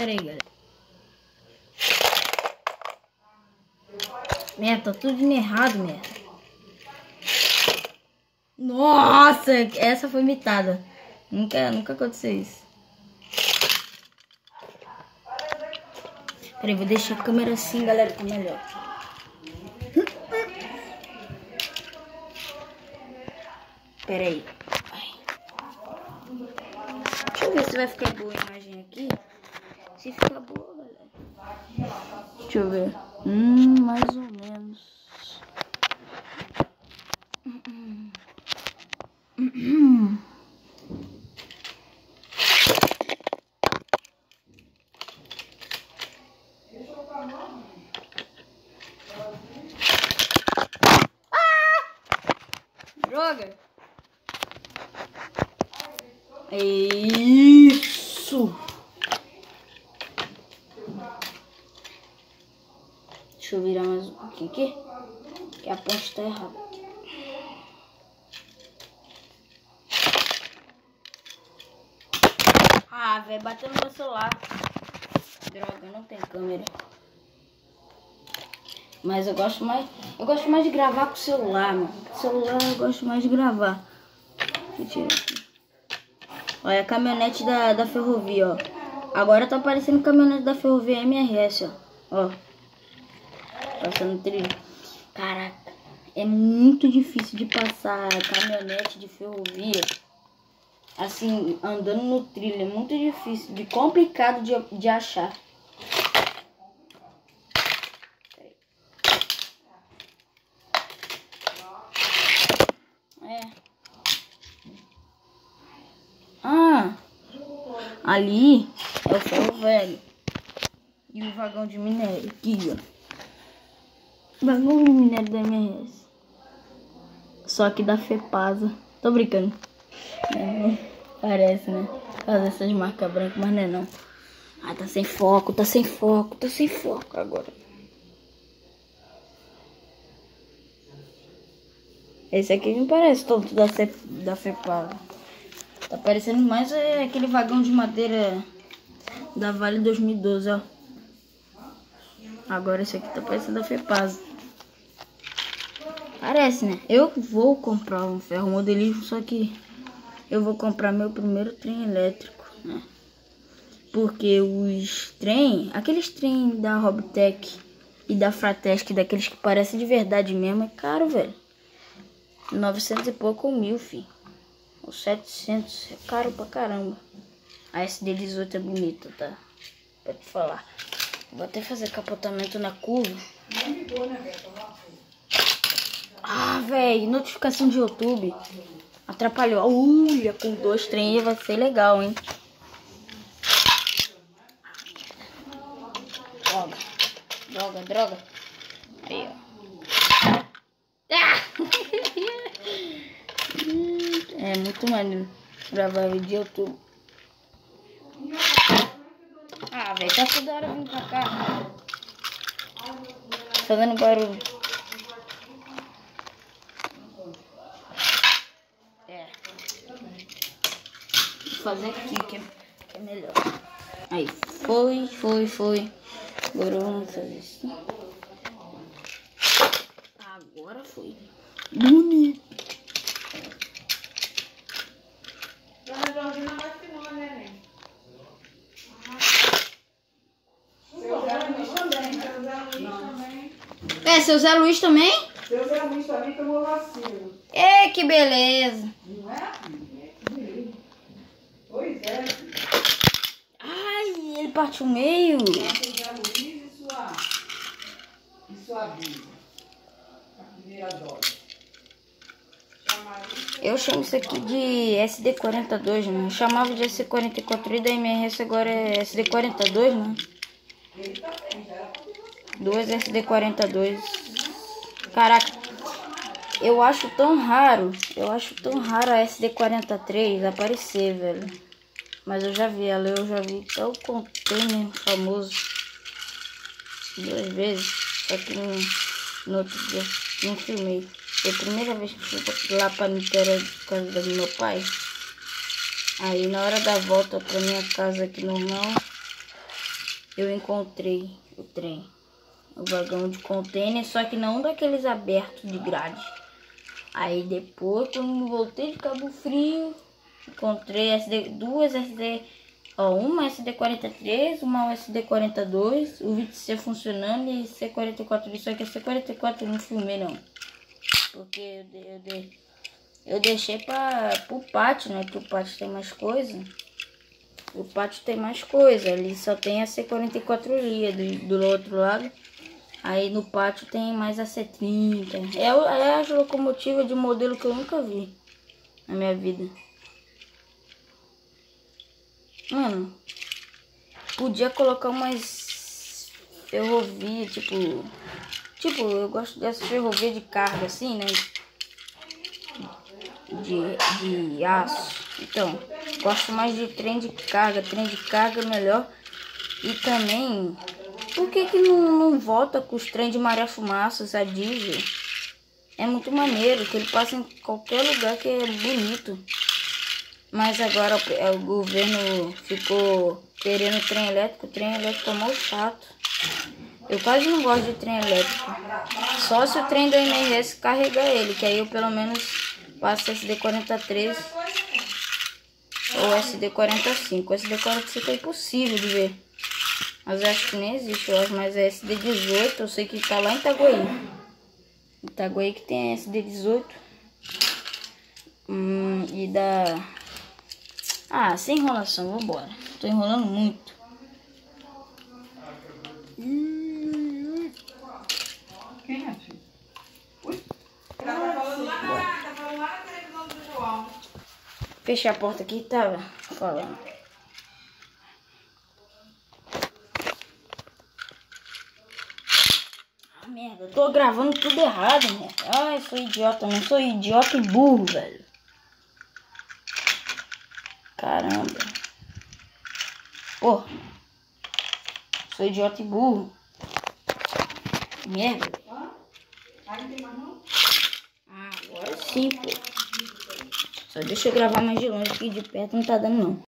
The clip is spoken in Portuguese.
Pera aí, galera. Merda, tá tudo errado, merda. Nossa, essa foi imitada. Nunca, nunca aconteceu isso. Peraí, vou deixar a câmera assim, galera, tá melhor. Peraí. Deixa eu ver se vai ficar boa a imagem aqui. Se ficar boa, galera. Deixa eu ver. Hum, mais ou menos. Droga! Isso! Deixa eu virar mais um pouquinho aqui. Que a ponte tá errada. Ah, velho, bateu no meu celular. Droga, não tem câmera. Mas eu gosto mais. Eu gosto mais de gravar com o celular, mano. Com o celular eu gosto mais de gravar. Deixa eu tirar aqui. Olha a caminhonete da, da ferrovia, ó. Agora tá aparecendo caminhonete da ferrovia MRS, ó. Ó. Passando trilho. Caraca. É muito difícil de passar caminhonete de ferrovia. Assim, andando no trilho. É muito difícil. De complicado de, de achar. É. Ah, ali é o ferro velho. E o vagão de minério aqui, ó. Vagão de minério da MRS. Só que da FEPASA. Tô brincando. É, parece, né? Fazer essas marcas brancas, mas não é não. Ah, tá sem foco, tá sem foco, tá sem foco agora. Esse aqui não parece todo da, da FEPASA. Tá parecendo mais é, aquele vagão de madeira da Vale 2012, ó. Agora esse aqui tá parecendo da FEPASA. Parece, né? Eu vou comprar um ferro modelismo, só que eu vou comprar meu primeiro trem elétrico, né? Porque os trem, aqueles trem da Robtech e da Fratesc, daqueles que parecem de verdade mesmo, é caro, velho. 900 e pouco ou mil, fi. Ou 700, é caro pra caramba. A SD18 é bonita, tá? Te falar. Vou até fazer capotamento na curva. Ah, velho, notificação de YouTube. Atrapalhou. Ulha, com dois trem vai ser legal, hein? Droga, droga, droga. Aí, ó. Ah! É muito maneiro gravar vídeo YouTube. Ah, velho, tá toda hora vindo pra cá. Fazendo barulho. Fazer aqui que é, que é melhor. Aí, foi, foi, foi. Agora vamos fazer isso. Agora foi. Bonito. É, seu Zé Luiz também? Seu Zé Luiz também tomou vacina. É, que beleza. Não é? Pois é. Partiu o meio. E sua, e sua vida. A primeira dose. Eu chamo isso aqui de SD42, né? Eu chamava de SC44 e da MRS agora é SD42, né? Duas SD42. Caraca, eu acho tão raro, eu acho tão raro a SD43 aparecer, velho. Mas eu já vi ela, eu já vi até o container famoso duas vezes, só que no, no outro dia não filmei. Foi a primeira vez que fui lá pra Niterói por causa do meu pai. Aí na hora da volta pra minha casa aqui normal, eu encontrei o trem. O vagão de container, só que não daqueles abertos de grade. Aí depois, quando voltei de Cabo Frio, encontrei SD, duas SD, ó, uma SD43, uma SD42, o VTC funcionando e C44, só que a C44 eu não filmei não. Porque eu, eu, eu, eu deixei para o pátio, né, que o pátio tem mais coisa. O pátio tem mais coisa, ali só tem a C44 linha do, do outro lado. Aí no pátio tem mais a C30. É, é a locomotiva de modelo que eu nunca vi na minha vida. Mano, podia colocar umas ferrovia, tipo... Tipo, eu gosto dessa ferrovia de carga assim, né? De, de aço. Então, gosto mais de trem de carga. Trem de carga melhor. E também por que, que não, não volta com os trens de maré fumaça, a diesel? É muito maneiro, que ele passa em qualquer lugar que é bonito. Mas agora o, o governo ficou querendo trem elétrico, o trem elétrico é mal chato. Eu quase não gosto de trem elétrico. Só se o trem do MRS carregar ele, que aí eu pelo menos passo SD43 ou SD45. O SD45 é impossível de ver. Mas acho que nem existe, eu acho, mas é SD18, eu sei que tá lá em Itaguaí. Itaguaí que tem SD18. Hum, e da... Ah, sem enrolação, vambora. Tô enrolando muito. Quem é, filho? Ui. Ela tá falando lá na, tá falando lá na televisão do João. Fechei a porta aqui, tava falando. merda. Eu tô gravando tudo errado, merda. Ai, sou idiota, não sou idiota e burro, velho. Caramba. Pô. Sou idiota e burro. Merda. Ah, agora sim, pô. Só deixa eu gravar mais de longe, aqui de perto não tá dando não.